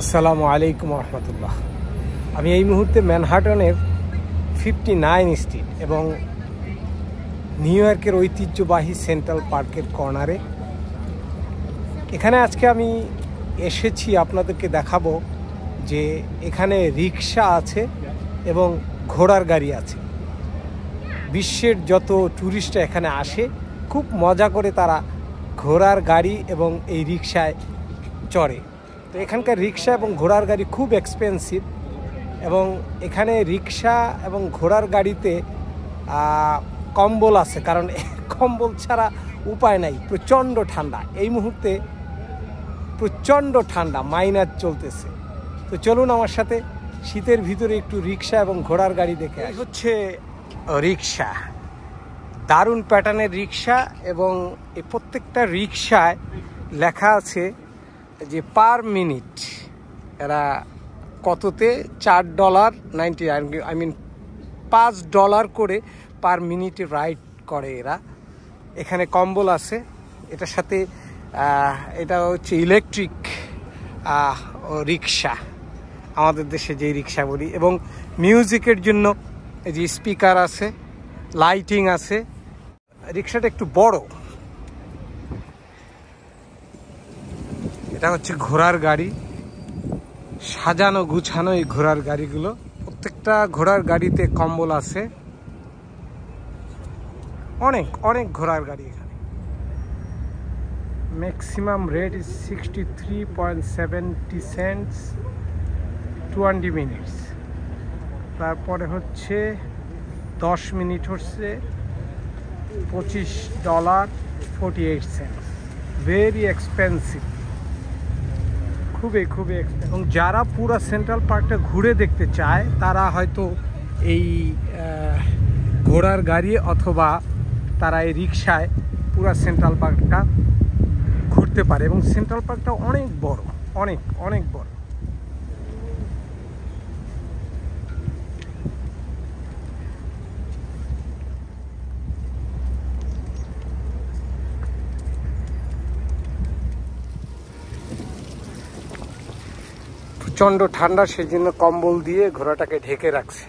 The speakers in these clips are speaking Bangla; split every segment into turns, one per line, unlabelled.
আসসালামু আলাইকুম রহমতুল্লাহ আমি এই মুহূর্তে ম্যানহাটনের ফিফটি নাইন স্ট্রিট এবং নিউ ইয়র্কের ঐতিহ্যবাহী সেন্ট্রাল পার্কের কর্নারে। এখানে আজকে আমি এসেছি, আপনাদেরকে দেখাবো যে এখানে রিক্সা আছে এবং ঘোড়ার গাড়ি আছে। বিশ্বের যত ট্যুরিস্টরা এখানে আসে, খুব মজা করে তারা ঘোড়ার গাড়ি এবং এই রিক্সায় চড়ে। তো এখানকার রিক্সা এবং ঘোড়ার গাড়ি খুব এক্সপেন্সিভ এবং এখানে রিক্সা এবং ঘোড়ার গাড়িতে কম্বল আছে কারণ কম্বল ছাড়া উপায় নাই প্রচণ্ড ঠান্ডা। এই মুহূর্তে প্রচণ্ড ঠান্ডা মাইনাস চলতেছে। তো চলুন আমার সাথে শীতের ভিতরে একটু রিক্সা এবং ঘোড়ার গাড়ি দেখে এই হচ্ছে রিক্সা দারুণ প্যাটার্নের রিক্সা এবং এই প্রত্যেকটা রিক্সায় লেখা আছে যে পার মিনিট এরা কততে? চার ডলার নাইনটি, আই মিন পাঁচ ডলার করে পার মিনিটে রাইড করে এরা। এখানে কম্বল আছে। এটার সাথে এটা হচ্ছে ইলেকট্রিক রিক্সা। আমাদের দেশে যে রিক্সা বলি। এবং মিউজিকের জন্য যে স্পিকার আছে, লাইটিং আছে। রিক্সাটা একটু বড়। এটা হচ্ছে ঘোড়ার গাড়ি। সাজানো, গুছানো এই ঘোড়ার গাড়িগুলো। প্রত্যেকটা ঘোড়ার গাড়িতে কম্বল আছে। অনেক অনেক ঘোড়ার গাড়ি এখানে। Maximum rate is sixty three point seventy cents twenty minutes তারপরে হচ্ছে দশ মিনিট হচ্ছে পঁচিশ dollar forty eight cents very expensive খুবই খুবই। এবং যারা পুরো সেন্ট্রাল পার্কটা ঘুরে দেখতে চায়, তারা হয়তো এই ঘোড়ার গাড়ি অথবা তারা এই রিক্সায় পুরো সেন্ট্রাল পার্কটা ঘুরতে পারে এবং সেন্ট্রাল পার্কটা অনেক বড়, অনেক অনেক বড় প্রচণ্ড ঠান্ডা সেই জন্য কম্বল দিয়ে ঘোড়াটাকে ঢেকে রাখছে।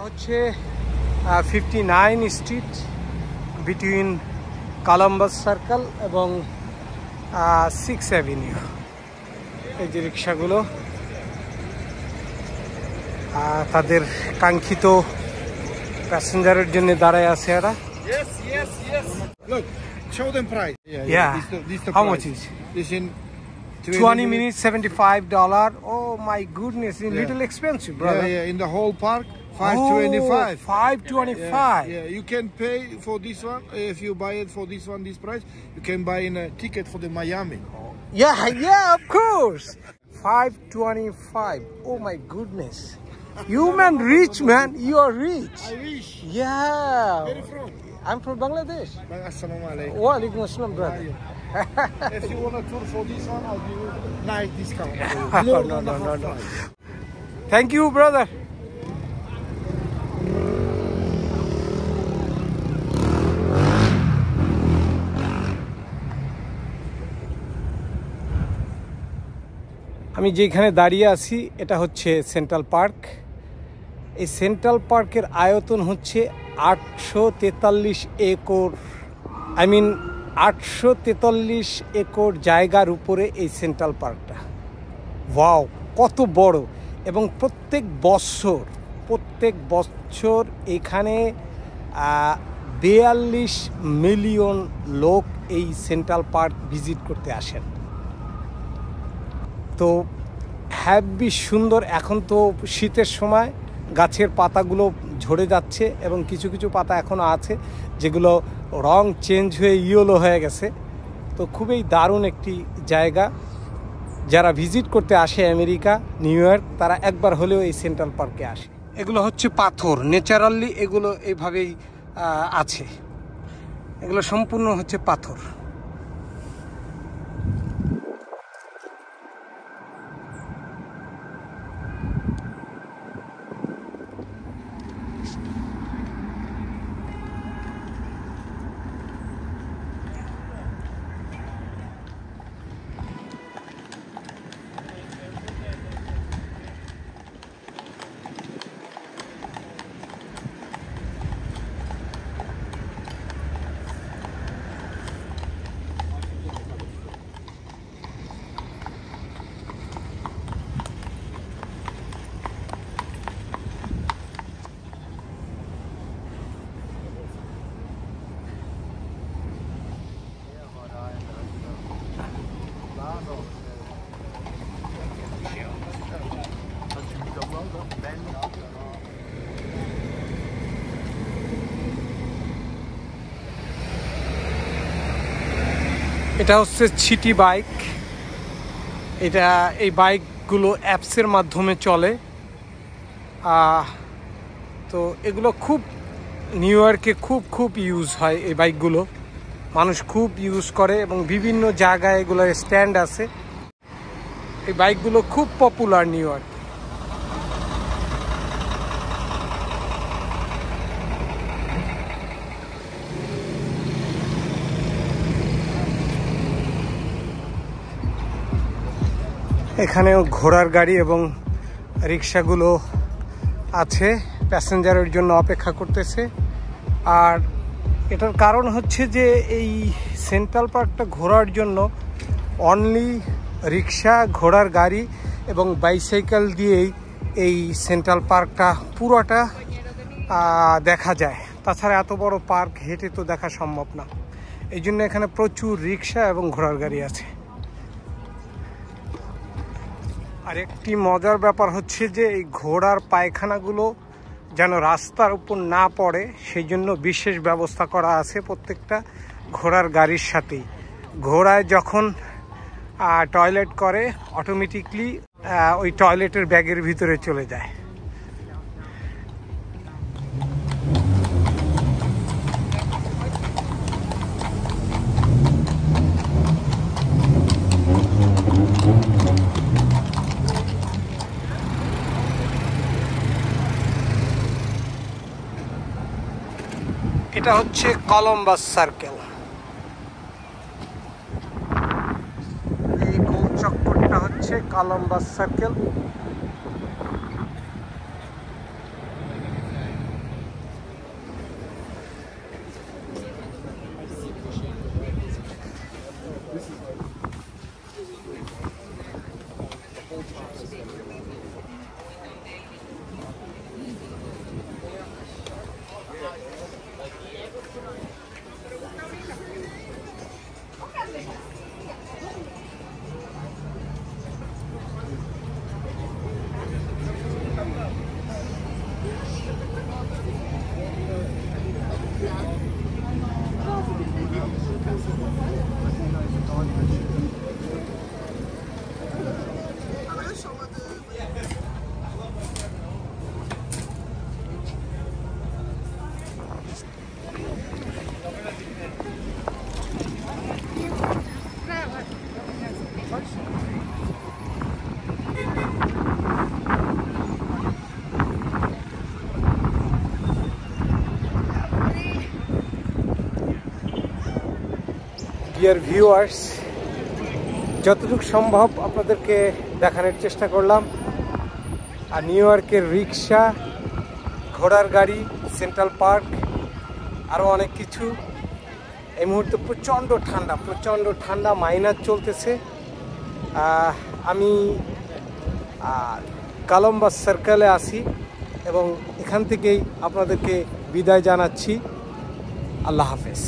এটা হচ্ছে fifty nine street between Columbus Circle এবং সিক্স অ্যাভিনিউ এই যে রিক্সাগুলো তাদের কাঙ্ক্ষিত প্যাসেঞ্জারের জন্য দাঁড়ায় আছে এরা
show them price.
Yeah.
This, the, this this the
How
price.
much is?
This in
20 minutes 75 dollar oh my goodness it's
Yeah.
little expensive brother.
Yeah, yeah. In the whole park,
Oh,
525.
525
Yeah, yeah, you can pay for this one if you buy it for this one, this price. You can buy in a ticket for the Miami.
Yeah, yeah, of course. 525. Oh my goodness. You man rich man, you are rich.
I wish.
Yeah.
Where you from?
I'm from Bangladesh.
Assalamu alaikum.
Wa alaikum assalam brother.
if you want a tour for this one, I'll give you nice discount.
No, no, no, no, no. Thank you brother. আমি যেখানে দাঁড়িয়ে আছি, এটা হচ্ছে সেন্ট্রাল পার্ক এই সেন্ট্রাল পার্কের আয়তন হচ্ছে আটশো তেতাল্লিশ একর। আই মিন আটশো তেতাল্লিশ একর জায়গার উপরে এই সেন্ট্রাল পার্কটা ওয়াও কত বড়! এবং প্রত্যেক বছর প্রত্যেক বছর এখানে বেয়াল্লিশ মিলিয়ন লোক এই সেন্ট্রাল পার্ক ভিজিট করতে আসেন। তো হ্যাভি সুন্দর। এখন তো শীতের সময় গাছের পাতাগুলো ঝরে যাচ্ছে এবং কিছু কিছু পাতা এখনও আছে যেগুলো রং চেঞ্জ হয়ে ইয়েলো হয়ে গেছে। তো খুবই দারুণ একটি জায়গা। যারা ভিজিট করতে আসে আমেরিকা নিউ ইয়র্ক তারা একবার হলেও এই সেন্ট্রাল পার্কে আসে। এগুলো হচ্ছে পাথর। ন্যাচারালি এগুলো এইভাবেই আছে। এগুলো সম্পূর্ণ হচ্ছে পাথর। এটা হচ্ছে সিটি বাইক। এটা এই বাইকগুলো অ্যাপসের মাধ্যমে চলে। তো এগুলো খুব নিউ ইয়র্কে খুব খুব ইউজ হয় এই বাইকগুলো। মানুষ খুব ইউজ করে এবং বিভিন্ন জায়গায় এগুলোর স্ট্যান্ড আছে। এই বাইকগুলো খুব পপুলার নিউ ইয়র্ক। এখানেও ঘোড়ার গাড়ি এবং রিক্সাগুলো আছে। প্যাসেঞ্জারের জন্য অপেক্ষা করতেছে। আর এটার কারণ হচ্ছে যে এই সেন্ট্রাল পার্কটা ঘোরার জন্য অনলি রিক্সা ঘোড়ার গাড়ি এবং বাইসাইকেল দিয়েই এই সেন্ট্রাল পার্কটা পুরোটা দেখা যায়। তাছাড়া এত বড় পার্ক হেঁটে তো দেখা সম্ভব না। এই জন্য এখানে প্রচুর রিক্সা এবং ঘোড়ার গাড়ি আছে। আর একটি মজার ব্যাপার হচ্ছে যে এই ঘোড়ার পায়খানাগুলো যেন রাস্তার উপর না পড়ে সেই জন্য বিশেষ ব্যবস্থা করা আছে প্রত্যেকটা ঘোড়ার গাড়ির সাথেই। ঘোড়ায় যখন টয়লেট করে অটোমেটিকলি ওই টয়লেটের ব্যাগের ভিতরে চলে যায়। এটা হচ্ছে কলম্বাস সার্কেল এই গোল চক্করটা হচ্ছে কলম্বাস সার্কেল ডিয়ার ভিউয়ার্স যতটুকু সম্ভব আপনাদেরকে দেখানোর চেষ্টা করলাম। আর নিউ ইয়র্কের রিক্সা ঘোড়ার গাড়ি সেন্ট্রাল পার্ক আরও অনেক কিছু। এই মুহূর্তে প্রচণ্ড ঠান্ডা প্রচণ্ড ঠান্ডা মাইনাস চলতেছে। আমি কালম্বাস সার্কেলে আসি এবং এখান থেকেই আপনাদেরকে বিদায় জানাচ্ছি। আল্লাহ হাফেজ।